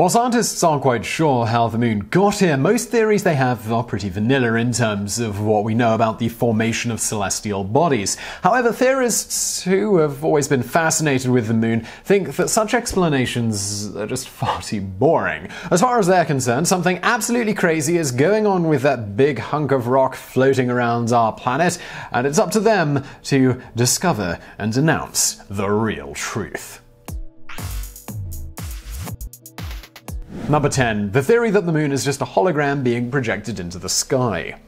While scientists aren't quite sure how the moon got here, most theories they have are pretty vanilla in terms of what we know about the formation of celestial bodies. However, theorists who have always been fascinated with the moon think that such explanations are just far too boring. As far as they're concerned, something absolutely crazy is going on with that big hunk of rock floating around our planet, and it's up to them to discover and announce the real truth. Number 10. The theory that the moon is just a hologram being projected into the sky.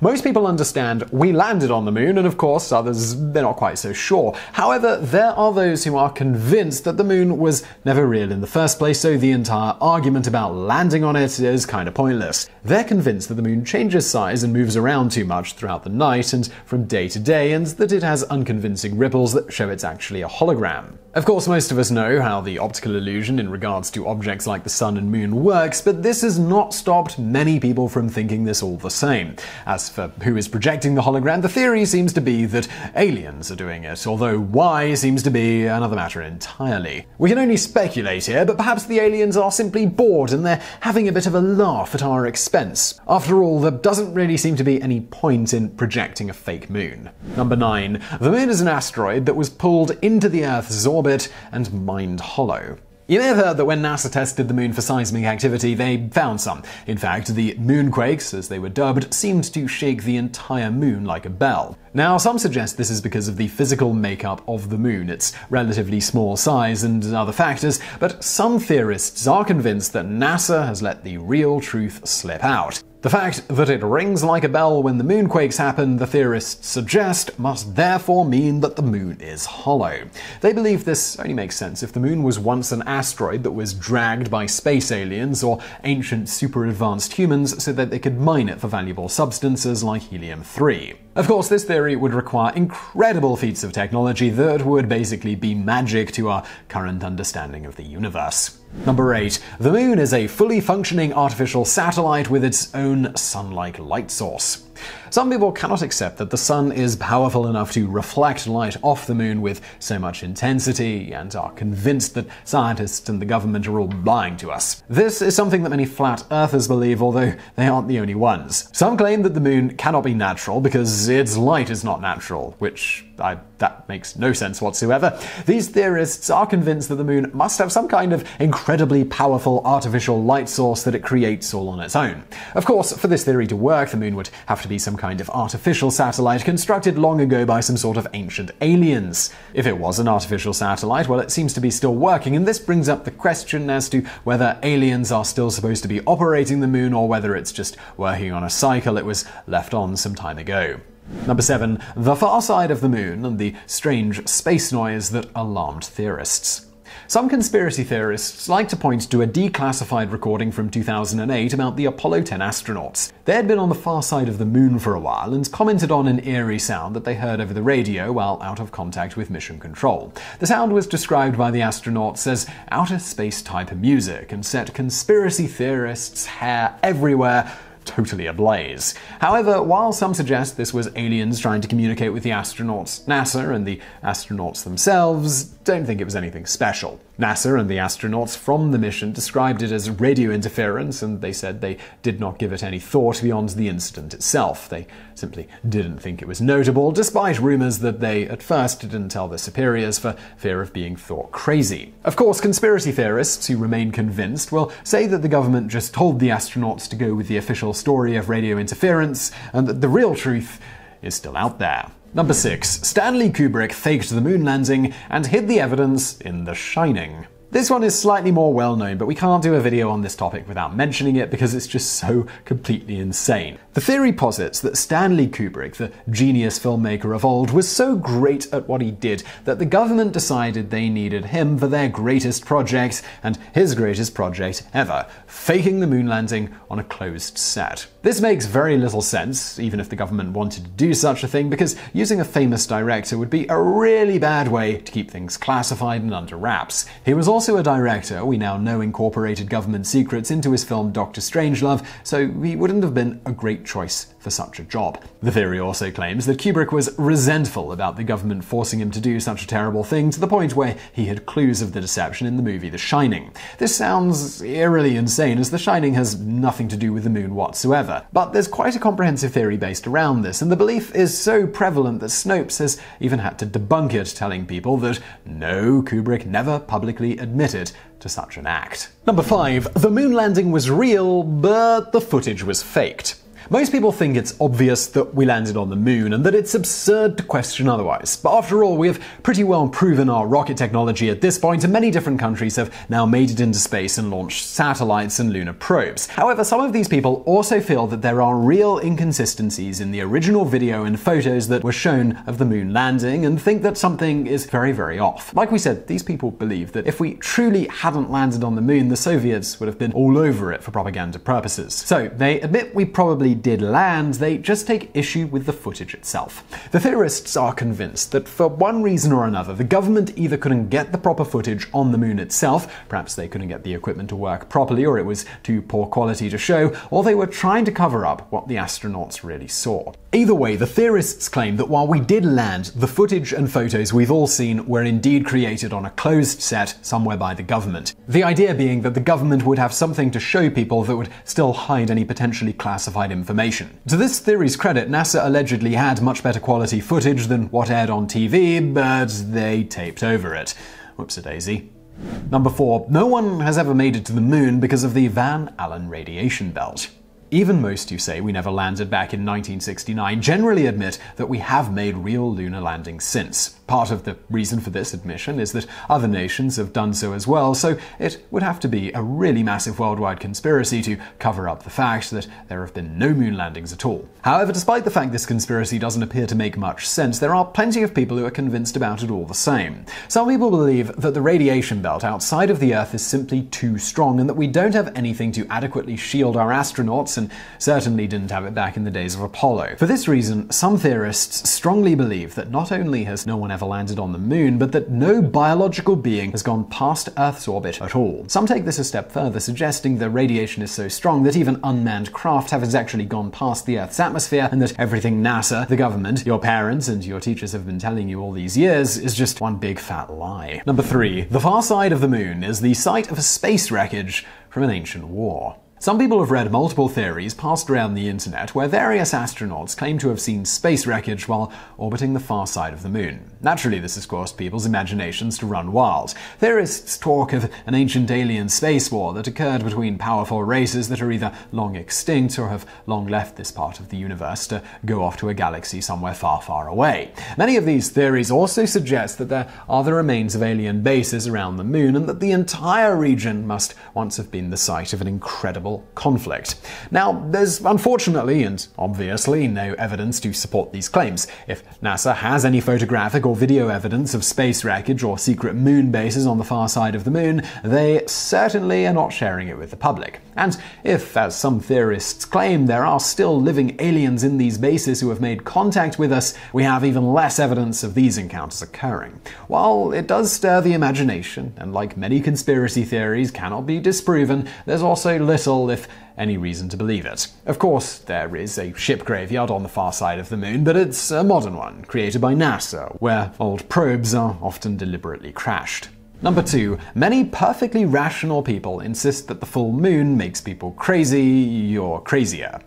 Most people understand we landed on the moon, and of course, others, they're not quite so sure. However, there are those who are convinced that the moon was never real in the first place, so the entire argument about landing on it is kind of pointless. They're convinced that the moon changes size and moves around too much throughout the night and from day to day, and that it has unconvincing ripples that show it's actually a hologram. Of course, most of us know how the optical illusion in regards to objects like the sun and moon works, but this has not stopped many people from thinking this all the same. As for who is projecting the hologram, the theory seems to be that aliens are doing it, although why seems to be another matter entirely. We can only speculate here, but perhaps the aliens are simply bored and they're having a bit of a laugh at our expense. After all, there doesn't really seem to be any point in projecting a fake moon. Number 9. The moon is an asteroid that was pulled into the Earth's orbit orbit and mined hollow. You may have heard that when NASA tested the moon for seismic activity, they found some. In fact, the moonquakes, as they were dubbed, seemed to shake the entire moon like a bell. Now, some suggest this is because of the physical makeup of the moon, its relatively small size, and other factors, but some theorists are convinced that NASA has let the real truth slip out. The fact that it rings like a bell when the moonquakes happen, the theorists suggest, must therefore mean that the moon is hollow. They believe this only makes sense if the moon was once an asteroid that was dragged by space aliens or ancient super advanced humans so that they could mine it for valuable substances like helium 3. Of course, this theory would require incredible feats of technology that would basically be magic to our current understanding of the universe. Number 8. The Moon is a fully functioning artificial satellite with its own sun like light source. Some people cannot accept that the sun is powerful enough to reflect light off the moon with so much intensity and are convinced that scientists and the government are all lying to us. This is something that many flat earthers believe, although they aren't the only ones. Some claim that the moon cannot be natural because its light is not natural, which I, that makes no sense whatsoever. These theorists are convinced that the moon must have some kind of incredibly powerful artificial light source that it creates all on its own. Of course, for this theory to work, the moon would have to be some kind of artificial satellite constructed long ago by some sort of ancient aliens. If it was an artificial satellite, well, it seems to be still working, and this brings up the question as to whether aliens are still supposed to be operating the moon or whether it's just working on a cycle it was left on some time ago. Number 7. The far side of the moon and the strange space noise that alarmed theorists. Some conspiracy theorists like to point to a declassified recording from 2008 about the Apollo 10 astronauts. They had been on the far side of the moon for a while and commented on an eerie sound that they heard over the radio while out of contact with mission control. The sound was described by the astronauts as outer space type music and set conspiracy theorists' hair everywhere totally ablaze. However, while some suggest this was aliens trying to communicate with the astronauts, NASA and the astronauts themselves don't think it was anything special. NASA and the astronauts from the mission described it as radio interference, and they said they did not give it any thought beyond the incident itself. They simply didn't think it was notable, despite rumors that they at first didn't tell their superiors for fear of being thought crazy. Of course, conspiracy theorists who remain convinced will say that the government just told the astronauts to go with the official story of radio interference, and that the real truth is still out there. Number 6. Stanley Kubrick faked the moon landing and hid the evidence in The Shining. This one is slightly more well known, but we can't do a video on this topic without mentioning it because it's just so completely insane. The theory posits that Stanley Kubrick, the genius filmmaker of old, was so great at what he did that the government decided they needed him for their greatest project and his greatest project ever faking the moon landing on a closed set. This makes very little sense, even if the government wanted to do such a thing, because using a famous director would be a really bad way to keep things classified and under wraps. He was also a director. We now know incorporated government secrets into his film Doctor Strangelove, so he wouldn't have been a great choice for such a job. The theory also claims that Kubrick was resentful about the government forcing him to do such a terrible thing to the point where he had clues of the deception in the movie The Shining. This sounds eerily insane, as The Shining has nothing to do with the moon whatsoever. But there's quite a comprehensive theory based around this, and the belief is so prevalent that Snopes has even had to debunk it, telling people that no, Kubrick never publicly admitted to such an act. Number 5. The moon landing was real, but the footage was faked. Most people think it's obvious that we landed on the moon and that it's absurd to question otherwise. But after all, we have pretty well proven our rocket technology at this point, and many different countries have now made it into space and launched satellites and lunar probes. However, some of these people also feel that there are real inconsistencies in the original video and photos that were shown of the moon landing and think that something is very, very off. Like we said, these people believe that if we truly hadn't landed on the moon, the Soviets would have been all over it for propaganda purposes. So they admit we probably did land, they just take issue with the footage itself. The theorists are convinced that for one reason or another, the government either couldn't get the proper footage on the moon itself, perhaps they couldn't get the equipment to work properly, or it was too poor quality to show, or they were trying to cover up what the astronauts really saw. Either way, the theorists claim that while we did land, the footage and photos we've all seen were indeed created on a closed set somewhere by the government. The idea being that the government would have something to show people that would still hide any potentially classified information information. To this theory's credit, NASA allegedly had much better quality footage than what aired on TV, but they taped over it. Whoops a daisy. Number 4. No one has ever made it to the moon because of the Van Allen radiation belt. Even most who say we never landed back in 1969 generally admit that we have made real lunar landings since. Part of the reason for this admission is that other nations have done so as well, so it would have to be a really massive worldwide conspiracy to cover up the fact that there have been no moon landings at all. However, despite the fact this conspiracy doesn't appear to make much sense, there are plenty of people who are convinced about it all the same. Some people believe that the radiation belt outside of the Earth is simply too strong and that we don't have anything to adequately shield our astronauts and certainly didn't have it back in the days of Apollo. For this reason, some theorists strongly believe that not only has no one ever landed on the moon, but that no biological being has gone past Earth's orbit at all. Some take this a step further, suggesting the radiation is so strong that even unmanned craft have actually gone past the Earth's atmosphere, and that everything NASA, the government, your parents, and your teachers have been telling you all these years is just one big fat lie. Number three, the far side of the moon is the site of a space wreckage from an ancient war. Some people have read multiple theories passed around the internet where various astronauts claim to have seen space wreckage while orbiting the far side of the moon. Naturally, this has caused people's imaginations to run wild. Theorists talk of an ancient alien space war that occurred between powerful races that are either long extinct or have long left this part of the universe to go off to a galaxy somewhere far, far away. Many of these theories also suggest that there are the remains of alien bases around the moon and that the entire region must once have been the site of an incredible conflict. Now, there's unfortunately and obviously no evidence to support these claims. If NASA has any photographic or video evidence of space wreckage or secret moon bases on the far side of the moon, they certainly are not sharing it with the public. And if, as some theorists claim, there are still living aliens in these bases who have made contact with us, we have even less evidence of these encounters occurring. While it does stir the imagination, and like many conspiracy theories cannot be disproven, there's also little little, if any reason to believe it. Of course, there is a ship graveyard on the far side of the moon, but it's a modern one, created by NASA, where old probes are often deliberately crashed. Number two, many perfectly rational people insist that the full moon makes people crazy, you're crazier.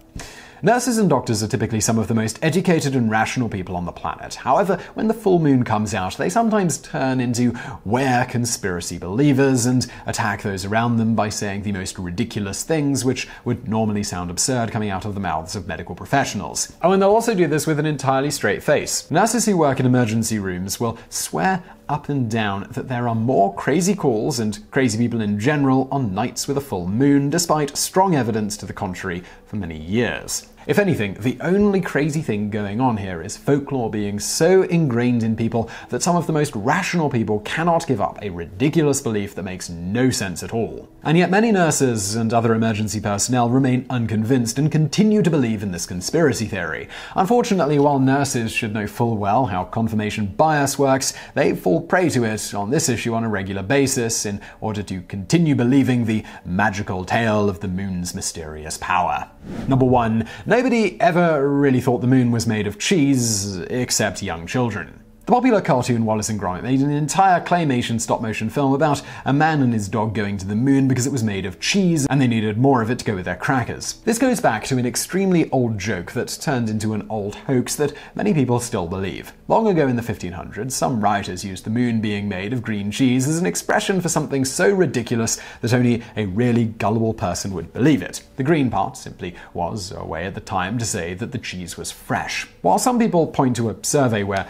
Nurses and doctors are typically some of the most educated and rational people on the planet. However, when the full moon comes out, they sometimes turn into were conspiracy believers and attack those around them by saying the most ridiculous things, which would normally sound absurd coming out of the mouths of medical professionals. Oh, and they'll also do this with an entirely straight face. Nurses who work in emergency rooms will swear up and down that there are more crazy calls and crazy people in general on nights with a full moon, despite strong evidence to the contrary for many years. If anything, the only crazy thing going on here is folklore being so ingrained in people that some of the most rational people cannot give up a ridiculous belief that makes no sense at all. And yet, many nurses and other emergency personnel remain unconvinced and continue to believe in this conspiracy theory. Unfortunately, while nurses should know full well how confirmation bias works, they fall prey to it on this issue on a regular basis in order to continue believing the magical tale of the moon's mysterious power. Number one, Nobody ever really thought the moon was made of cheese, except young children. The popular cartoon Wallace and Gromit made an entire claymation stop motion film about a man and his dog going to the moon because it was made of cheese and they needed more of it to go with their crackers. This goes back to an extremely old joke that turned into an old hoax that many people still believe. Long ago in the 1500s, some writers used the moon being made of green cheese as an expression for something so ridiculous that only a really gullible person would believe it. The green part simply was a way at the time to say that the cheese was fresh. While some people point to a survey where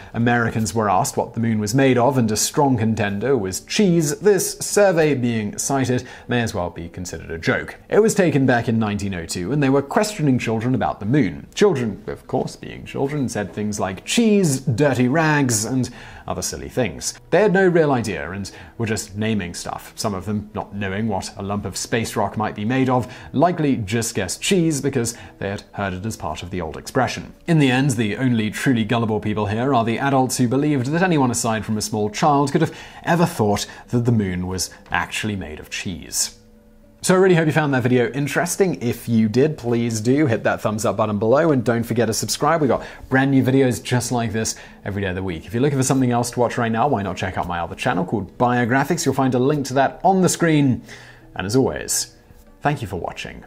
Americans were asked what the moon was made of, and a strong contender was cheese, this survey being cited may as well be considered a joke. It was taken back in 1902, and they were questioning children about the moon. Children, of course, being children, said things like cheese, dirty rags, and other silly things. They had no real idea and were just naming stuff, some of them not knowing what a lump of space rock might be made of, likely just guessed cheese because they had heard it as part of the old expression. In the end, the only truly gullible people here are the adults who believed that anyone aside from a small child could have ever thought that the moon was actually made of cheese. So I really hope you found that video interesting. If you did, please do hit that thumbs up button below and don't forget to subscribe. We've got brand new videos just like this every day of the week. If you're looking for something else to watch right now, why not check out my other channel called Biographics? You'll find a link to that on the screen. And as always, thank you for watching.